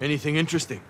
Anything interesting?